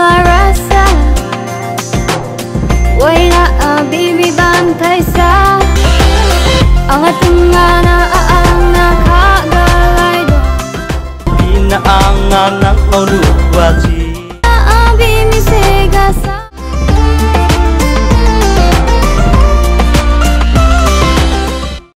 marasa Wala abibi bantay sa Ang ating na ang nakagalay do Ina ang anak